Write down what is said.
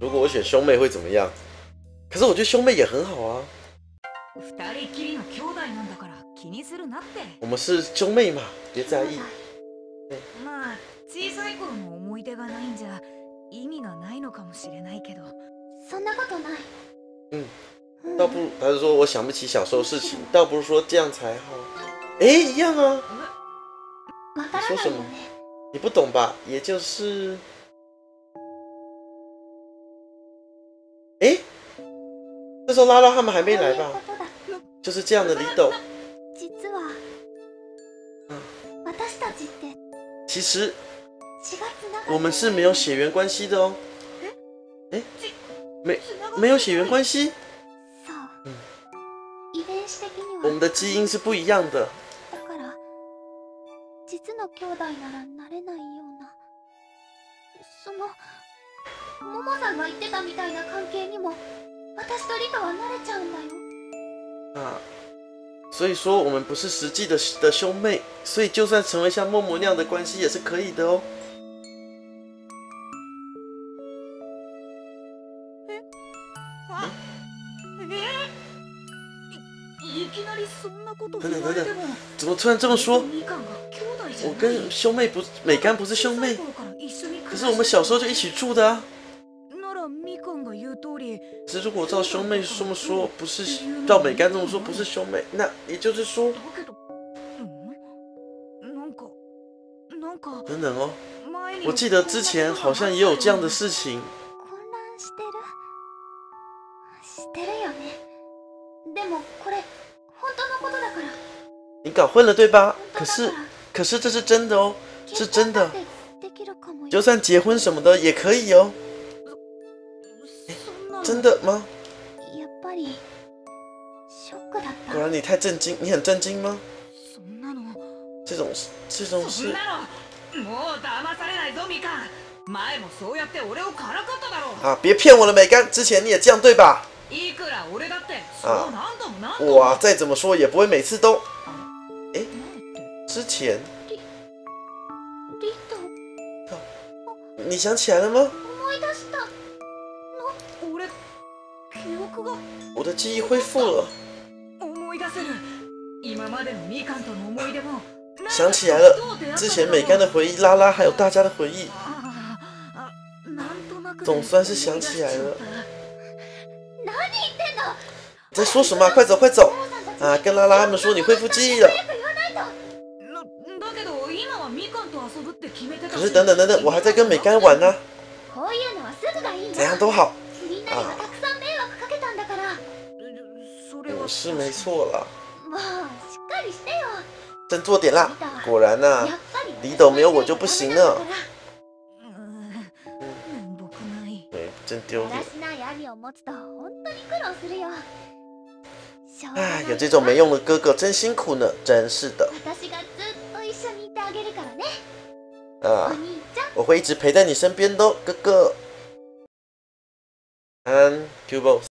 如果我选兄妹会怎么样？可是我觉得兄妹也很好啊。二人きりの兄弟なんだから気にするなって我们是兄妹嘛，别在意。まあ小さい頃の思い出がないんじゃ意味がないのかもしれないけどそんなことない嗯うん倒不如他是说我想不起小时候的事情，倒不如说这样才好。哎，一样啊，わからないよね你不懂吧？也就是， 哎，这时候拉拉他们还没来吧？こういうことだ就是这样的李斗。実は嗯私たちって其实血がつながって我们是没有血缘关系的哦。哎，没没有血缘关系，そう、うん遺伝子的には我们的基因是不一样的。 だから実の兄弟ならなれないようなそのももさんが言ってたみたいな関係にも私とリカはなれちゃうんだよ啊，所以说我们不是实际的的兄妹，所以就算成为像默默那样的关系也是可以的哦。あえいいきなりそんなこと等等言われても怎么突然这么说？みかんが兄弟じゃない我跟兄妹不美干不是兄妹 小さい，頃から一緒に暮らして可是我们小时候就一起住的啊。ならみかんが言う通り只是如果照兄妹这么说，不是照美干这么说不是兄妹，那也就是说だけどうんなんかなんか等等哦，前に我记得之前好像也有这样的事情。混乱してるしてるよねでもこれ本当のことだから你搞混了对吧？可是本当だから可是这是真的哦，是真的 就算结婚什么的也可以哦。そんなの真的吗？やっぱりショックだった果然你太震惊，你很震惊吗？そんなの这种这种事そんなのもう騙されないぞみかん前もそうやって俺をからかっただろ啊！别骗我了，美干，之前你也这样对吧？いくら俺だってそう何度も何度も我啊，再怎么说也不会每次都。前って之前リト 你想起来了吗？思い出した俺記憶が我的记忆恢复了，思い出せる今までのみかんとの思い出も想起来了，之前美干的回忆，拉拉还有大家的回忆，ああなんとなく总算是想起来了。何言ってんの你在说什么啊？快走快走！モモさんたち啊，跟拉拉他们说你恢复记忆了。 可是等等等等，我还在跟美干玩呢，こういうのはすぐがいい怎样な都好。みんなにはたくさん迷惑かけたんだからそれは我是没错啦，もうしっかりしてよ振作点啦！果然呐、やっぱり李斗没有我就不行了うん面目ない对，真丢脸。だらしない兄を持つと本当に苦労するよしょうがない哎，有这种没用的哥哥真辛苦呢，真是的 啊！兄ちゃん我会一直陪在你身边的哦，哥哥。安 Q boss。